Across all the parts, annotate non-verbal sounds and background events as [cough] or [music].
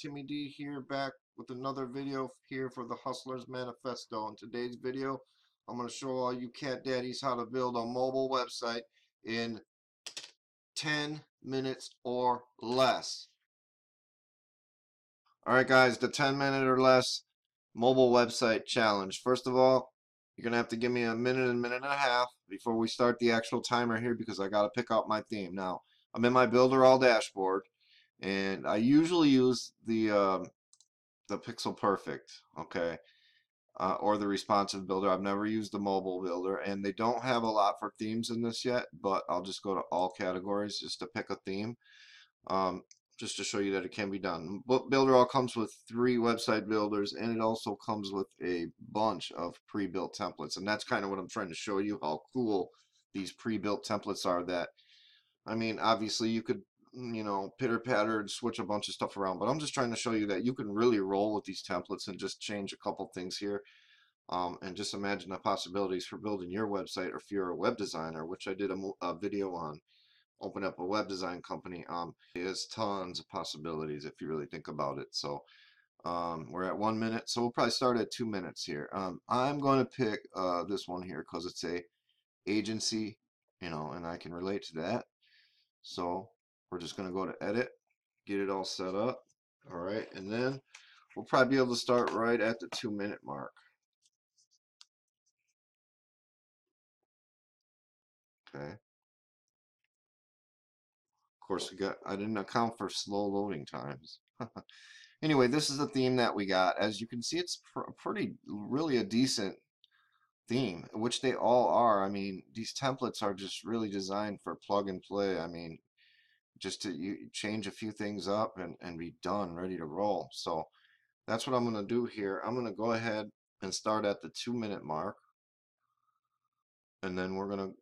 Timmy D here back with another video here for the Hustlers Manifesto. In today's video, I'm going to show all you cat daddies how to build a mobile website in 10 minutes or less. Alright guys, the 10 minute or less mobile website challenge. First of all, you're going to have to give me a minute and a minute and a half before we start the actual timer here because I got to pick out my theme. Now, I'm in my Builderall dashboard and I usually use the um, the Pixel Perfect okay uh, or the responsive builder I've never used the mobile builder and they don't have a lot for themes in this yet but I'll just go to all categories just to pick a theme um, just to show you that it can be done. But Builderall comes with three website builders and it also comes with a bunch of pre-built templates and that's kind of what I'm trying to show you how cool these pre-built templates are that I mean obviously you could you know, pitter patter and switch a bunch of stuff around. But I'm just trying to show you that you can really roll with these templates and just change a couple things here. Um, and just imagine the possibilities for building your website or if you're a web designer, which I did a, a video on open up a web design company. Um, there's tons of possibilities if you really think about it. So um, we're at one minute, so we'll probably start at two minutes here. Um, I'm going to pick uh, this one here because it's a agency, you know, and I can relate to that. So we're just going to go to edit, get it all set up. All right, and then we'll probably be able to start right at the two minute mark. Okay. Of course, we got, I didn't account for slow loading times. [laughs] anyway, this is the theme that we got. As you can see, it's pr pretty, really a decent theme, which they all are. I mean, these templates are just really designed for plug and play. I mean, just to you change a few things up and, and be done, ready to roll. So that's what I'm going to do here. I'm going to go ahead and start at the two minute mark. And then we're going to,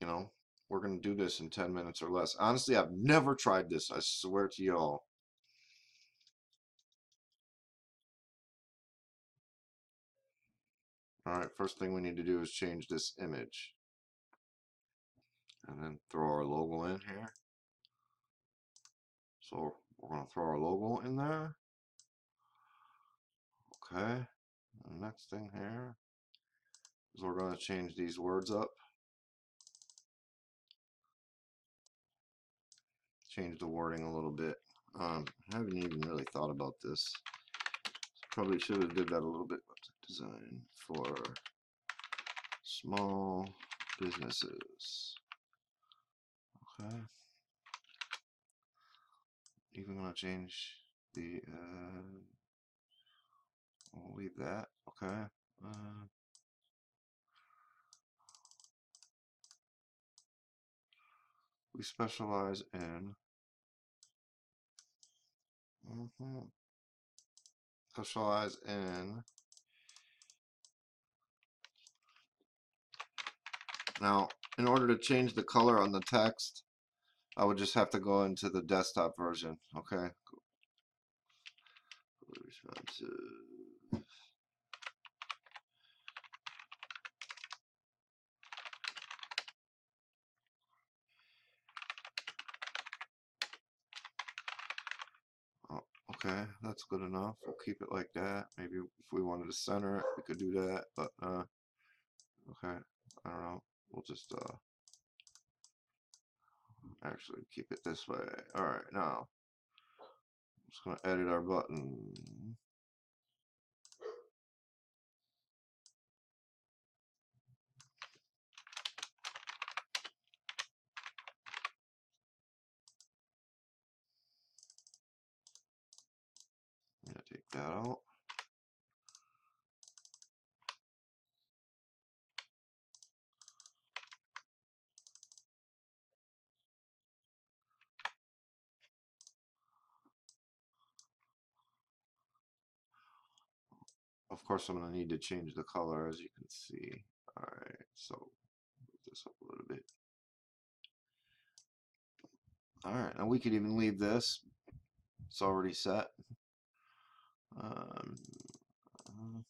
you know, we're going to do this in 10 minutes or less. Honestly, I've never tried this. I swear to you all. All right, first thing we need to do is change this image. And then throw our logo in here. So we're going to throw our logo in there. Okay. The next thing here is we're going to change these words up. Change the wording a little bit. Um, I haven't even really thought about this. Probably should have did that a little bit. Design for small businesses. Okay even gonna change the uh, we'll leave that okay uh, we specialize in mm -hmm, specialize in now in order to change the color on the text I would just have to go into the desktop version. Okay. Responsive. Oh, okay, that's good enough. We'll keep it like that. Maybe if we wanted to center it, we could do that. But uh, okay, I don't know. We'll just uh, actually keep it this way. Alright, now I'm just going to edit our button. I'm going to take that out. Of course, I'm going to need to change the color as you can see. Alright, so move this up a little bit. Alright, now we could even leave this. It's already set. Um, uh,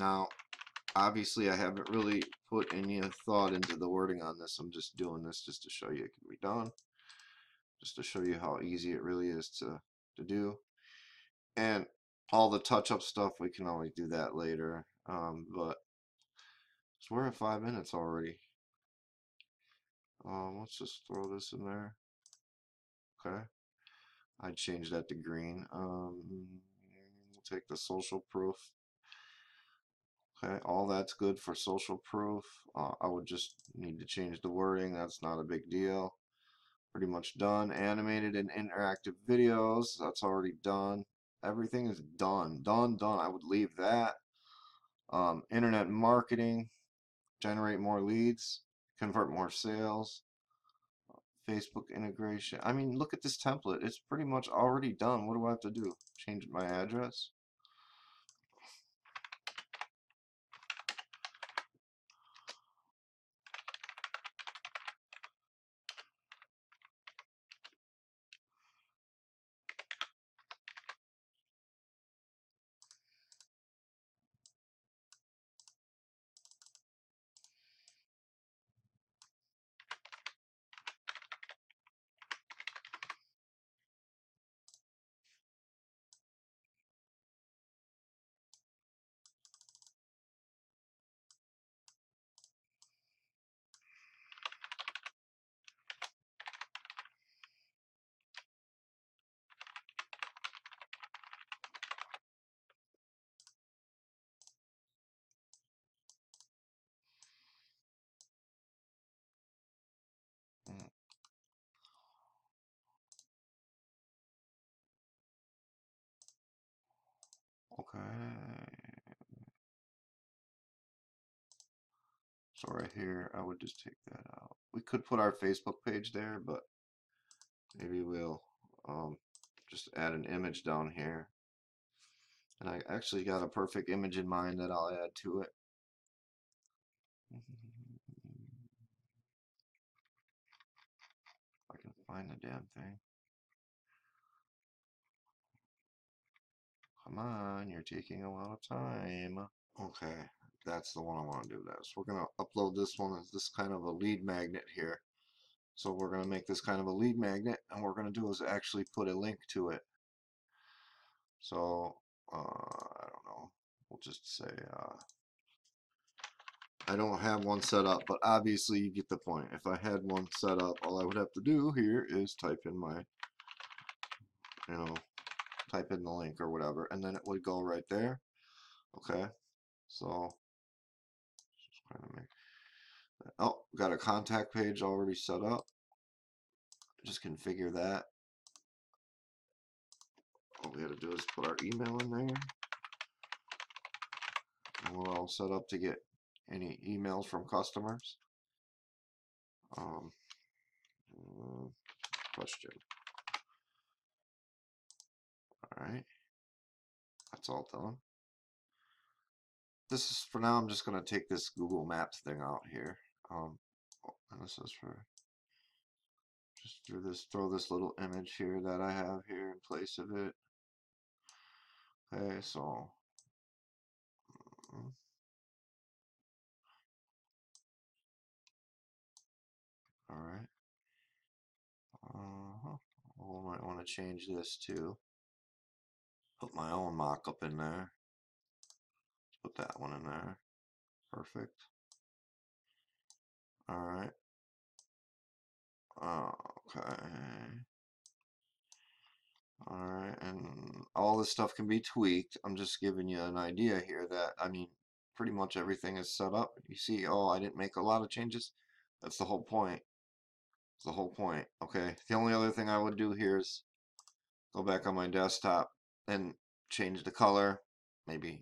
Now, obviously I haven't really put any thought into the wording on this. I'm just doing this just to show you it can be done. Just to show you how easy it really is to, to do. And all the touch-up stuff, we can always do that later. Um, but so we're at five minutes already. Um, let's just throw this in there. Okay. I'd change that to green. Um, we'll take the social proof. Okay, all that's good for social proof. Uh, I would just need to change the wording. That's not a big deal. Pretty much done. Animated and interactive videos. That's already done. Everything is done. Done, done. I would leave that. Um, internet marketing. Generate more leads. Convert more sales. Facebook integration. I mean, look at this template. It's pretty much already done. What do I have to do? Change my address? So right here, I would just take that out. We could put our Facebook page there, but maybe we'll um, just add an image down here. And I actually got a perfect image in mind that I'll add to it. [laughs] I can find the damn thing. Come on, you're taking a lot of time. Okay, that's the one I want to do that. We're going to upload this one as this kind of a lead magnet here. So we're going to make this kind of a lead magnet and what we're going to do is actually put a link to it. So, uh, I don't know, we'll just say, uh, I don't have one set up, but obviously you get the point. If I had one set up, all I would have to do here is type in my, you know, type in the link or whatever, and then it would go right there. Okay, so just trying to make. Oh, got a contact page already set up. Just configure that. All we got to do is put our email in there. And we're all set up to get any emails from customers. Um, uh, question. Alright. That's all done. This is for now, I'm just going to take this Google Maps thing out here. Um, oh, and this is for just through this, throw this little image here that I have here in place of it. Okay, so mm, all right. Uh -huh. I might want to change this too. Put my own mock-up in there. Put that one in there. Perfect. All right. Okay. Alright, and all this stuff can be tweaked. I'm just giving you an idea here that, I mean, pretty much everything is set up. You see, oh, I didn't make a lot of changes. That's the whole point. That's the whole point, okay? The only other thing I would do here is go back on my desktop and change the color. Maybe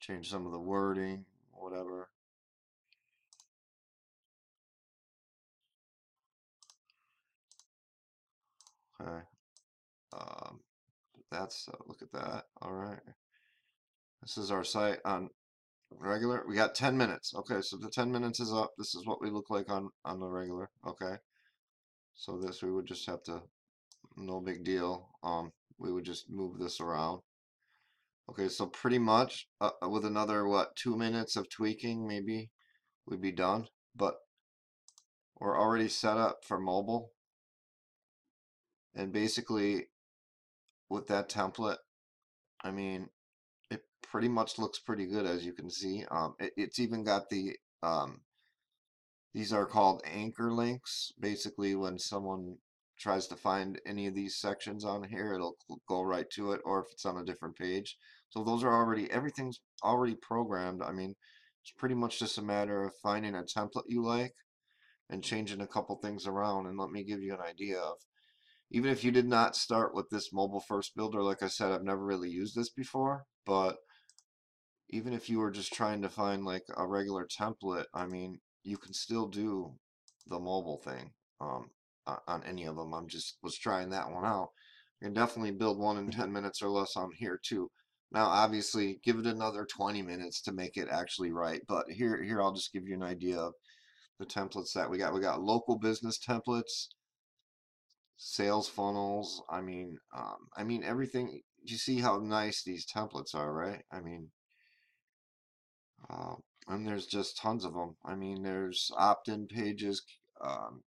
change some of the wording, whatever. Okay. Um, that's, uh, look at that. All right. This is our site on regular. We got 10 minutes. Okay, so the 10 minutes is up. This is what we look like on, on the regular. Okay. So this we would just have to, no big deal. Um, we would just move this around. Okay, so pretty much uh, uh, with another, what, two minutes of tweaking, maybe we'd be done. But we're already set up for mobile. And basically, with that template, I mean, pretty much looks pretty good as you can see. Um, it, it's even got the, um, these are called anchor links. Basically, when someone tries to find any of these sections on here, it'll go right to it, or if it's on a different page. So those are already, everything's already programmed. I mean, it's pretty much just a matter of finding a template you like and changing a couple things around. And let me give you an idea of, even if you did not start with this mobile first builder, like I said, I've never really used this before, but even if you were just trying to find like a regular template, I mean, you can still do the mobile thing. Um, on any of them. I'm just was trying that one out. You can definitely build one in 10 minutes or less on here too. Now, obviously, give it another 20 minutes to make it actually right. But here, here I'll just give you an idea of the templates that we got. We got local business templates, sales funnels. I mean, um, I mean everything. You see how nice these templates are, right? I mean, uh, and there's just tons of them. I mean, there's opt-in pages, um,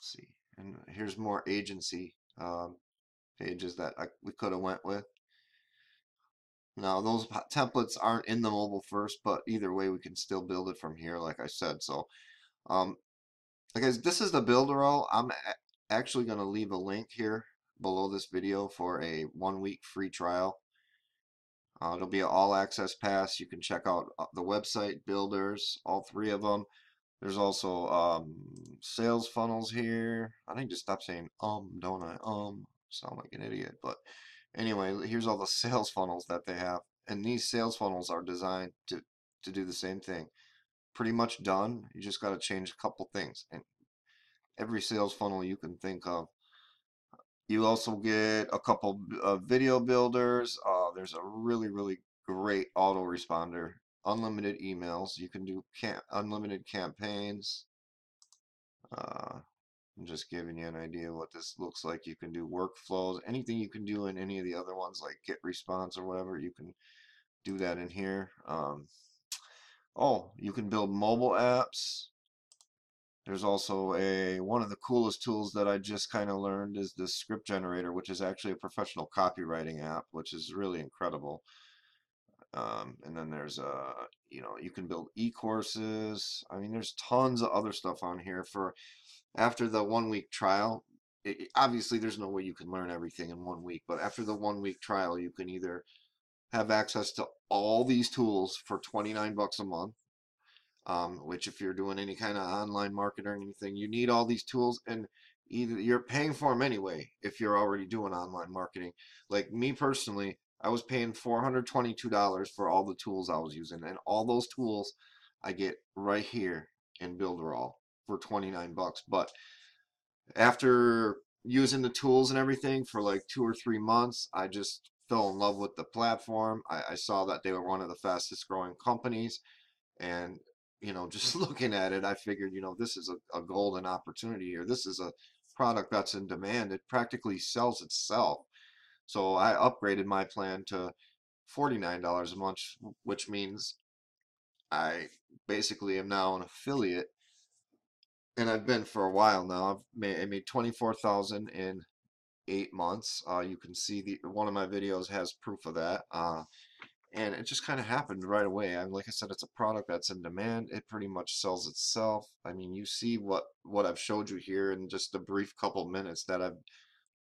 Let's see. And here's more agency um, pages that I, we could have went with. Now those templates aren't in the mobile first, but either way we can still build it from here, like I said. So, um, guys, this is the Builderall. I'm actually going to leave a link here below this video for a one week free trial. Uh, it'll be an all access pass. You can check out uh, the website, builders, all three of them. There's also um, sales funnels here. I need to stop saying um, don't I? Um, sound like an idiot. But anyway, here's all the [laughs] sales funnels that they have. And these sales funnels are designed to, to do the same thing. Pretty much done. You just got to change a couple things. And every sales funnel you can think of. You also get a couple of video builders. Uh, there's a really, really great autoresponder unlimited emails. You can do cam unlimited campaigns. Uh, I'm just giving you an idea what this looks like. You can do workflows, anything you can do in any of the other ones like GetResponse or whatever, you can do that in here. Um, oh, you can build mobile apps. There's also a one of the coolest tools that I just kind of learned is the script generator, which is actually a professional copywriting app, which is really incredible. Um, and then there's a, uh, you know, you can build e-courses. I mean, there's tons of other stuff on here for after the one week trial. It, obviously, there's no way you can learn everything in one week, but after the one week trial, you can either have access to all these tools for 29 bucks a month, um, which if you're doing any kind of online marketing or anything, you need all these tools and either you're paying for them anyway if you're already doing online marketing. Like me personally, I was paying $422 for all the tools I was using. And all those tools I get right here in Builderall for 29 bucks. But after using the tools and everything for like two or three months, I just fell in love with the platform. I, I saw that they were one of the fastest growing companies. And, you know, just [laughs] looking at it, I figured, you know, this is a, a golden opportunity here. This is a product that's in demand. It practically sells itself. So I upgraded my plan to $49 a month, which means I basically am now an affiliate. And I've been for a while now. I've made, I made 24,000 in eight months. Uh, you can see the one of my videos has proof of that. Uh, and it just kind of happened right away. I like I said, it's a product that's in demand. It pretty much sells itself. I mean, you see what what I've showed you here in just a brief couple minutes that I've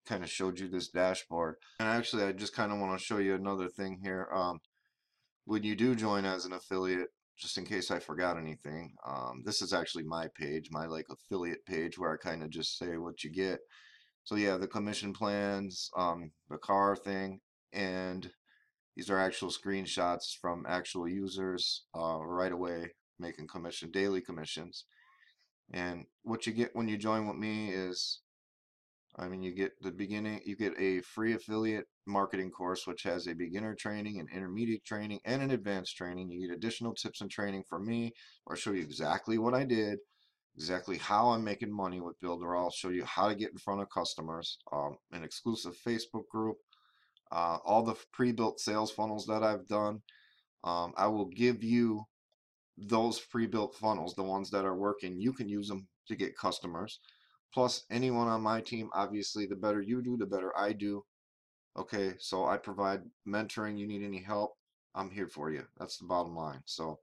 kind of showed you this dashboard. And actually, I just kind of want to show you another thing here. Um, when you do join as an affiliate, just in case I forgot anything, um, this is actually my page, my like affiliate page where I kind of just say what you get. So yeah, the commission plans, um, the car thing, and these are actual screenshots from actual users uh, right away making commission, daily commissions. And what you get when you join with me is I mean, you get the beginning, you get a free affiliate marketing course, which has a beginner training, an intermediate training, and an advanced training. You get additional tips and training from me, where I show you exactly what I did. exactly how I'm making money with Builder. I'll show you how to get in front of customers, um, an exclusive Facebook group, uh, all the pre-built sales funnels that I've done. Um, I will give you those pre-built funnels, the ones that are working. You can use them to get customers. Plus, anyone on my team, obviously, the better you do, the better I do. Okay, so I provide mentoring. You need any help, I'm here for you. That's the bottom line. So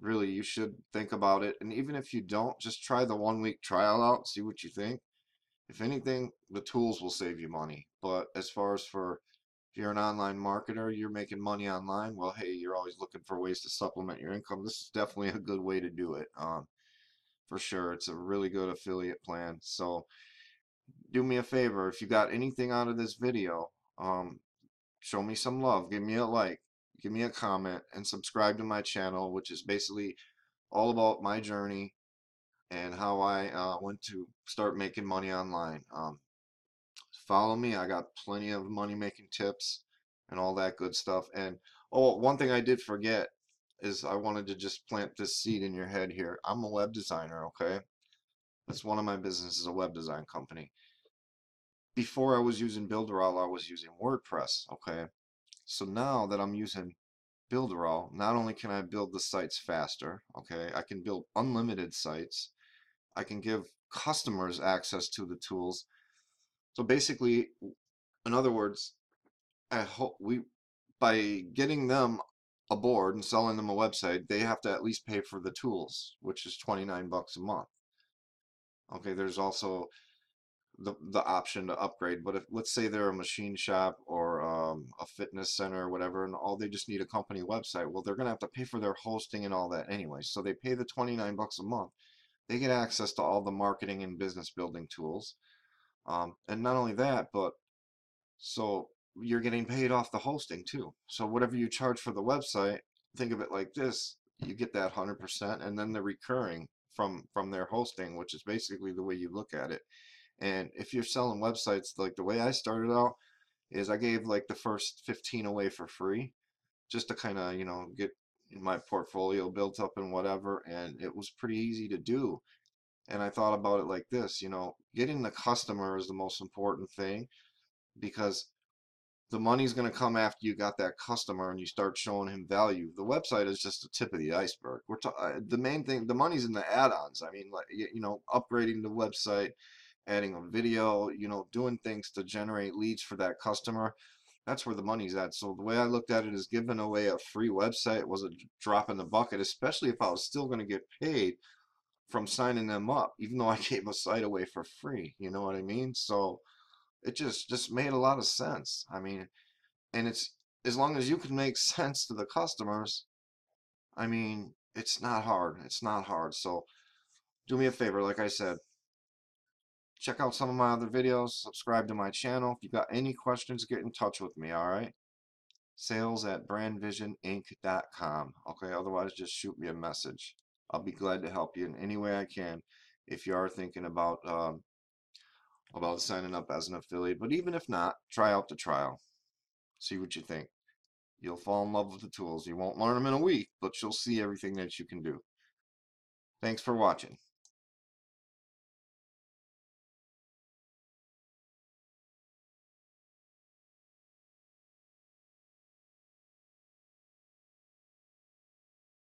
really you should think about it and even if you don't just try the one week trial out see what you think if anything the tools will save you money but as far as for if you're an online marketer you're making money online well hey you're always looking for ways to supplement your income this is definitely a good way to do it um, for sure it's a really good affiliate plan so do me a favor if you got anything out of this video um, show me some love give me a like give me a comment, and subscribe to my channel, which is basically all about my journey and how I uh, went to start making money online. Um, follow me. I got plenty of money making tips and all that good stuff. And oh, one thing I did forget is I wanted to just plant this seed in your head here. I'm a web designer, okay? That's one of my businesses, a web design company. Before I was using Builderall, I was using WordPress, okay? So now that I'm using Builderall, not only can I build the sites faster, okay, I can build unlimited sites. I can give customers access to the tools. So basically, in other words, I hope we by getting them aboard and selling them a website, they have to at least pay for the tools, which is 29 bucks a month. Okay, there's also the the option to upgrade. But if let's say they're a machine shop or um, a fitness center or whatever, and all they just need a company website, well, they're gonna have to pay for their hosting and all that anyway. So they pay the 29 bucks a month. They get access to all the marketing and business building tools. Um, and not only that, but so you're getting paid off the hosting too. So whatever you charge for the website, think of it like this: you get that 100%, and then the recurring from from their hosting, which is basically the way you look at it. And if you're selling websites, like the way I started out is I gave like the first 15 away for free just to kind of, you know, get my portfolio built up and whatever. And it was pretty easy to do. And I thought about it like this, you know, getting the customer is the most important thing because the money's going to come after you got that customer and you start showing him value. The website is just the tip of the iceberg. We're uh, the main thing. The money's in the add-ons. I mean, like you know, upgrading the website, adding a video, you know, doing things to generate leads for that customer. That's where the money's at. So the way I looked at it is giving away a free website was a drop in the bucket, especially if I was still going to get paid from signing them up, even though I [laughs] gave a site away for free. You know what I mean? So it just just made a lot of sense. I mean, and it's as long as you can make [laughs] sense to the customers, I mean, it's not hard. It's not hard. So do me a favor, like I said, check out some of my other videos, subscribe to my channel. If you got any questions, get in touch with me, alright? Sales at brandvisioninc.com. Okay, otherwise just shoot me a message. I'll be glad to help you in any way I can if you are thinking about um, about signing up as an affiliate. But even if not, try out the trial. See what you think. You'll fall in love with the tools. You won't learn them in a week, but you'll see everything that you can do. Thanks for watching.